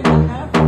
大 家